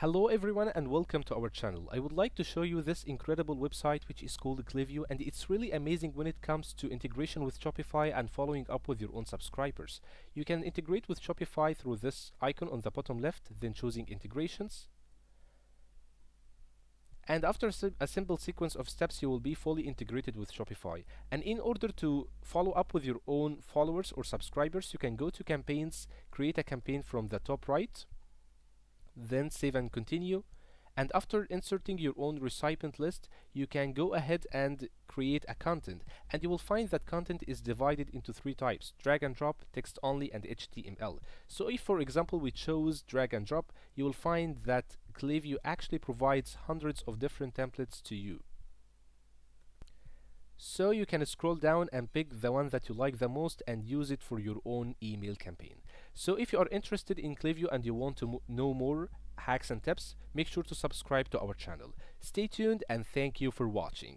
Hello everyone and welcome to our channel. I would like to show you this incredible website which is called Klaviyo and it's really amazing when it comes to integration with Shopify and following up with your own subscribers. You can integrate with Shopify through this icon on the bottom left, then choosing integrations. And after a simple sequence of steps, you will be fully integrated with Shopify. And in order to follow up with your own followers or subscribers, you can go to campaigns, create a campaign from the top right, then save and continue. And after inserting your own recipient list you can go ahead and create a content. And you will find that content is divided into three types drag and drop text only and html so if for example we chose drag and drop you will find that Klaviyo actually provides hundreds of different templates to you. So you can scroll down and pick the one that you like the most and use it for your own email campaign. So if you are interested in Klaviyo and you want to know more hacks and tips, make sure to subscribe to our channel. Stay tuned and thank you for watching.